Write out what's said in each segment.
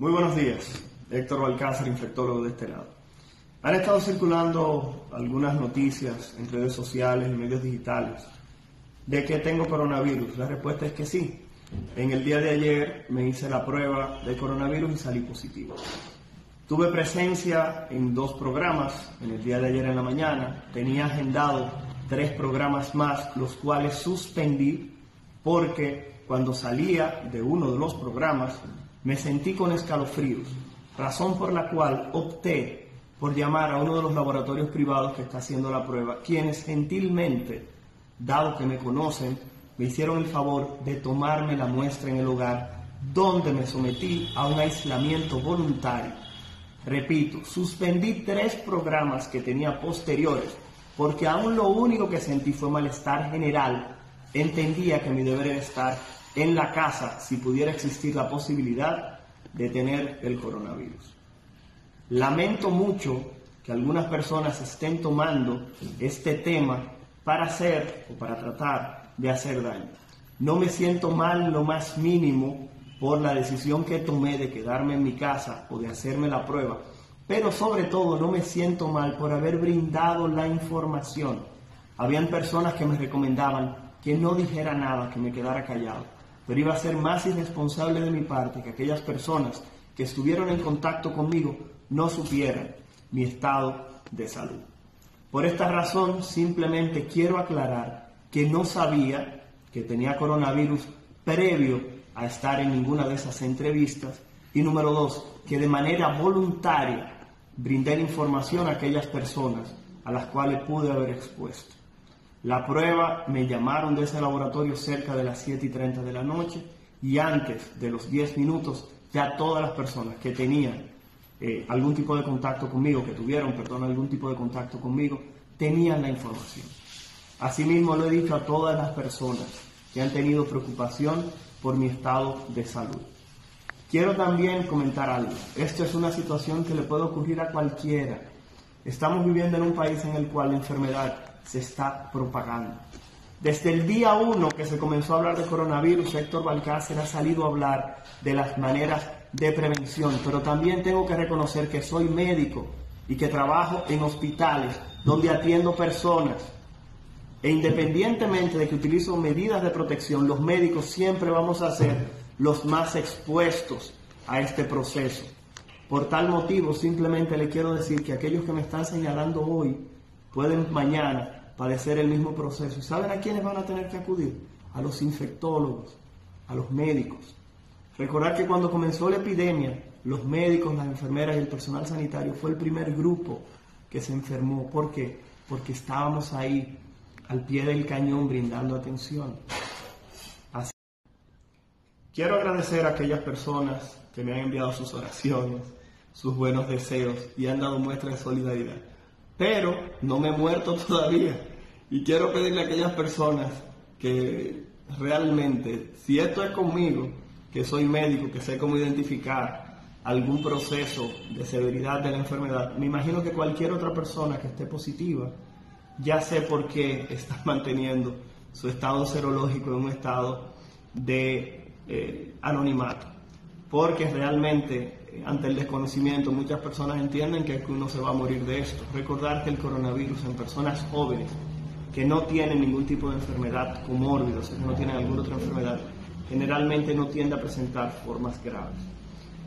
Muy buenos días, Héctor Balcázar, infectólogo de este lado. Han estado circulando algunas noticias en redes sociales y medios digitales de que tengo coronavirus. La respuesta es que sí. En el día de ayer me hice la prueba de coronavirus y salí positivo. Tuve presencia en dos programas, en el día de ayer en la mañana. Tenía agendado tres programas más, los cuales suspendí porque cuando salía de uno de los programas me sentí con escalofríos, razón por la cual opté por llamar a uno de los laboratorios privados que está haciendo la prueba, quienes gentilmente, dado que me conocen, me hicieron el favor de tomarme la muestra en el hogar, donde me sometí a un aislamiento voluntario. Repito, suspendí tres programas que tenía posteriores, porque aún lo único que sentí fue malestar general. Entendía que mi deber era estar en la casa si pudiera existir la posibilidad de tener el coronavirus. Lamento mucho que algunas personas estén tomando este tema para hacer o para tratar de hacer daño. No me siento mal lo más mínimo por la decisión que tomé de quedarme en mi casa o de hacerme la prueba, pero sobre todo no me siento mal por haber brindado la información. Habían personas que me recomendaban que no dijera nada, que me quedara callado pero iba a ser más irresponsable de mi parte que aquellas personas que estuvieron en contacto conmigo no supieran mi estado de salud. Por esta razón, simplemente quiero aclarar que no sabía que tenía coronavirus previo a estar en ninguna de esas entrevistas. Y número dos, que de manera voluntaria brindé información a aquellas personas a las cuales pude haber expuesto. La prueba me llamaron de ese laboratorio cerca de las 7 y 30 de la noche y antes de los 10 minutos ya todas las personas que tenían eh, algún tipo de contacto conmigo, que tuvieron, perdón, algún tipo de contacto conmigo, tenían la información. Asimismo lo he dicho a todas las personas que han tenido preocupación por mi estado de salud. Quiero también comentar algo. Esto es una situación que le puede ocurrir a cualquiera. Estamos viviendo en un país en el cual la enfermedad se está propagando. Desde el día uno que se comenzó a hablar de coronavirus, Héctor Balcácer ha salido a hablar de las maneras de prevención, pero también tengo que reconocer que soy médico y que trabajo en hospitales donde atiendo personas. E independientemente de que utilizo medidas de protección, los médicos siempre vamos a ser los más expuestos a este proceso. Por tal motivo, simplemente le quiero decir que aquellos que me están señalando hoy pueden mañana padecer el mismo proceso. ¿Y saben a quiénes van a tener que acudir? A los infectólogos, a los médicos. Recordar que cuando comenzó la epidemia, los médicos, las enfermeras y el personal sanitario fue el primer grupo que se enfermó. ¿Por qué? Porque estábamos ahí al pie del cañón brindando atención. Así. Quiero agradecer a aquellas personas que me han enviado sus oraciones, sus buenos deseos y han dado muestra de solidaridad pero no me he muerto todavía. Y quiero pedirle a aquellas personas que realmente, si esto es conmigo, que soy médico, que sé cómo identificar algún proceso de severidad de la enfermedad, me imagino que cualquier otra persona que esté positiva, ya sé por qué está manteniendo su estado serológico en un estado de eh, anonimato. Porque realmente ante el desconocimiento, muchas personas entienden que uno se va a morir de esto. Recordar que el coronavirus en personas jóvenes que no tienen ningún tipo de enfermedad comórbida, o sea, que no tienen alguna otra enfermedad, generalmente no tiende a presentar formas graves.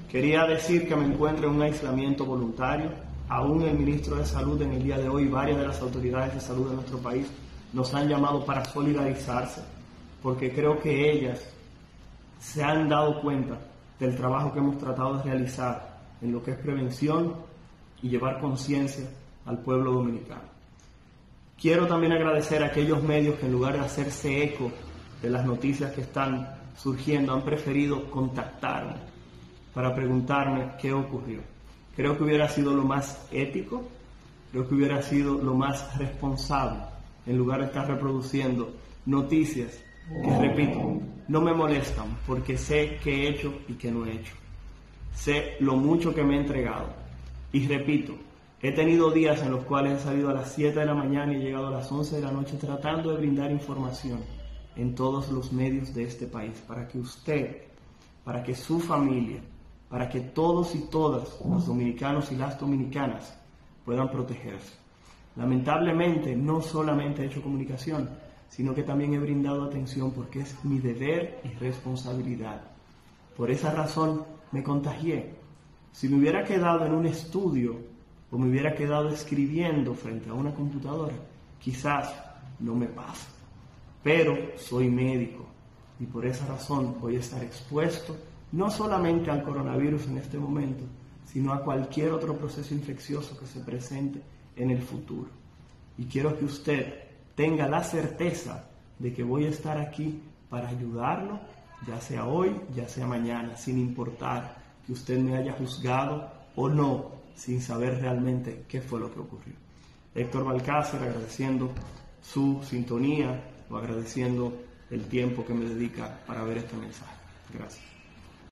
Quería decir que me encuentro en un aislamiento voluntario. Aún el ministro de Salud en el día de hoy, varias de las autoridades de salud de nuestro país nos han llamado para solidarizarse, porque creo que ellas se han dado cuenta del trabajo que hemos tratado de realizar en lo que es prevención y llevar conciencia al pueblo dominicano. Quiero también agradecer a aquellos medios que en lugar de hacerse eco de las noticias que están surgiendo han preferido contactarme para preguntarme qué ocurrió. Creo que hubiera sido lo más ético, creo que hubiera sido lo más responsable en lugar de estar reproduciendo noticias que repito, no me molestan porque sé qué he hecho y qué no he hecho. Sé lo mucho que me he entregado. Y repito, he tenido días en los cuales he salido a las 7 de la mañana y he llegado a las 11 de la noche tratando de brindar información en todos los medios de este país para que usted, para que su familia para que todos y todas los dominicanos y las dominicanas puedan protegerse. Lamentablemente, no solamente he hecho comunicación, sino que también he brindado atención porque es mi deber y responsabilidad. Por esa razón me contagié. Si me hubiera quedado en un estudio o me hubiera quedado escribiendo frente a una computadora, quizás no me pasa. Pero soy médico y por esa razón voy a estar expuesto no solamente al coronavirus en este momento, sino a cualquier otro proceso infeccioso que se presente en el futuro. Y quiero que usted tenga la certeza de que voy a estar aquí para ayudarlo, ya sea hoy, ya sea mañana, sin importar que usted me haya juzgado o no, sin saber realmente qué fue lo que ocurrió. Héctor Balcácer agradeciendo su sintonía o agradeciendo el tiempo que me dedica para ver este mensaje. Gracias.